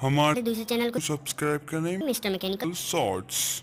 हमारे दूसरे चैनल को सब्सक्राइब करें। Mister mechanical. शॉर्ट्स